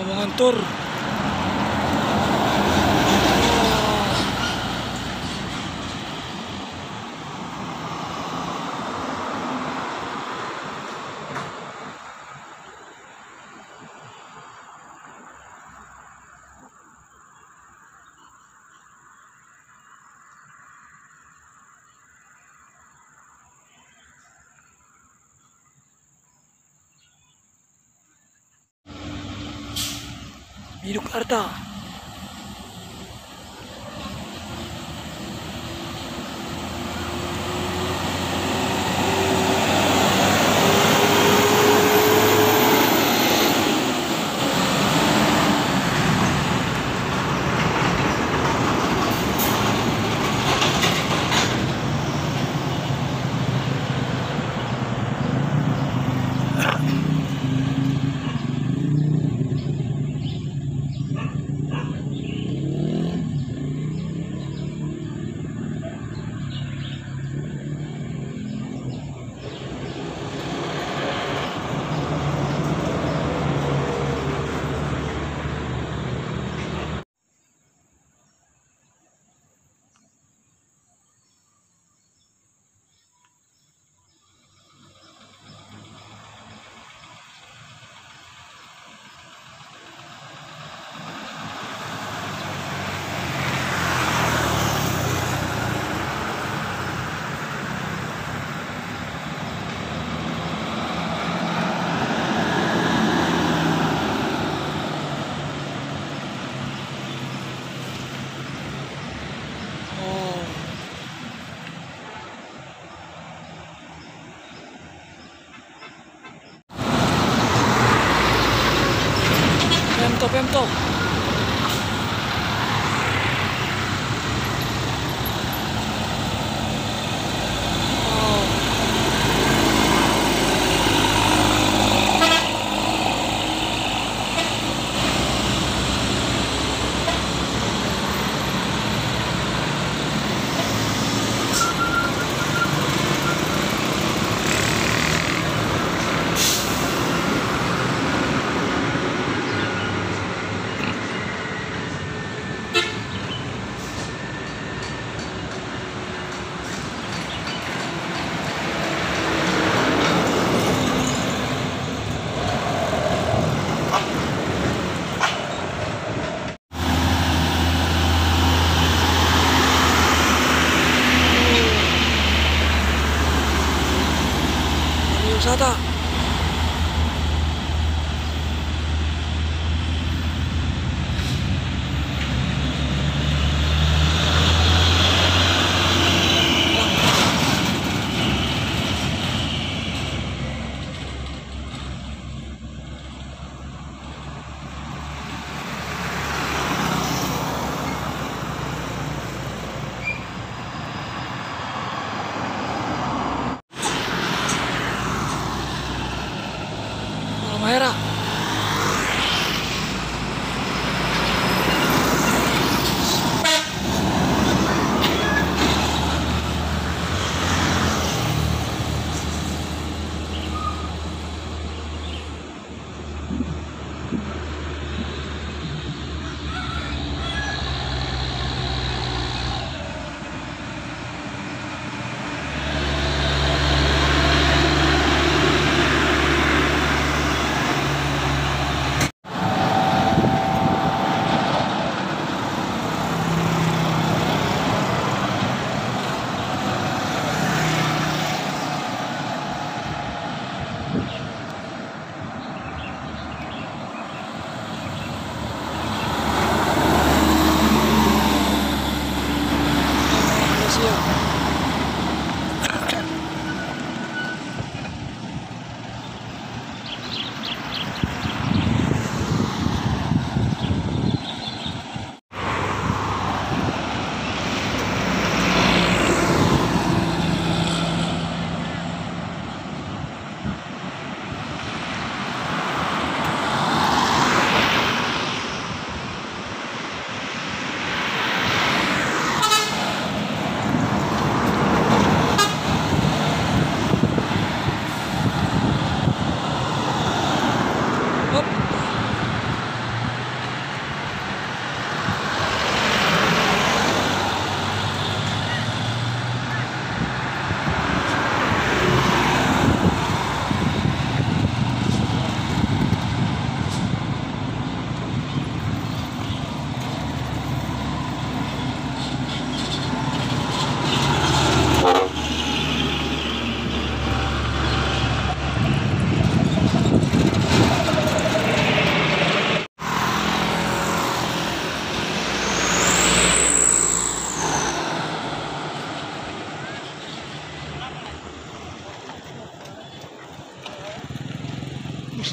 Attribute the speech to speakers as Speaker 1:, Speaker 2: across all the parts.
Speaker 1: omongan tur ミルクアル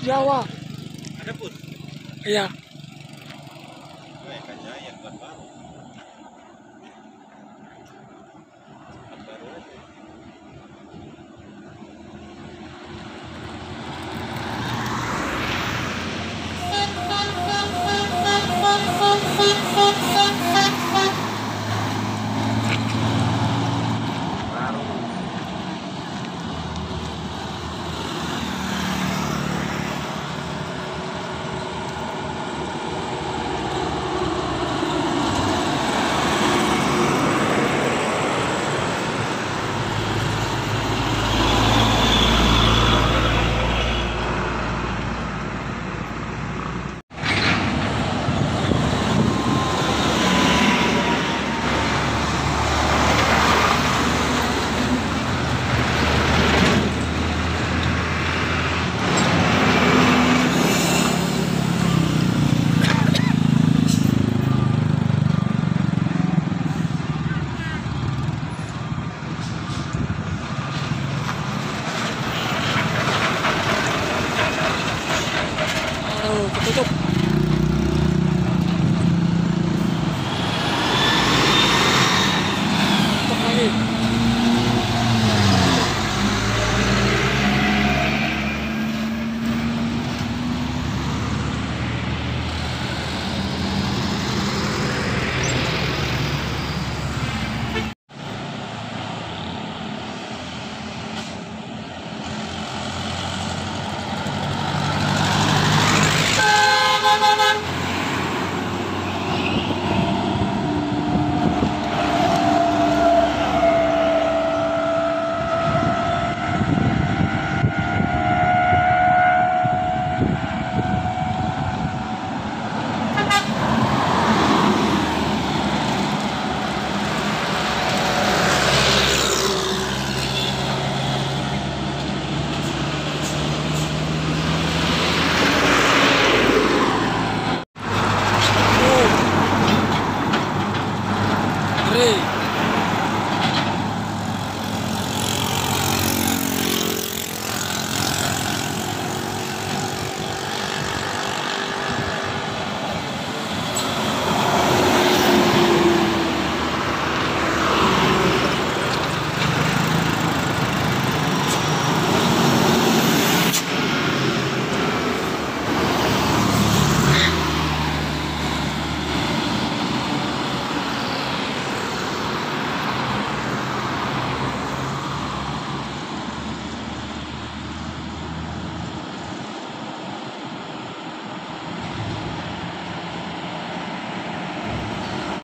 Speaker 1: Jawa.
Speaker 2: Ada bus.
Speaker 1: Iya.
Speaker 2: Wah, Kajaya buat baru.
Speaker 1: tututok.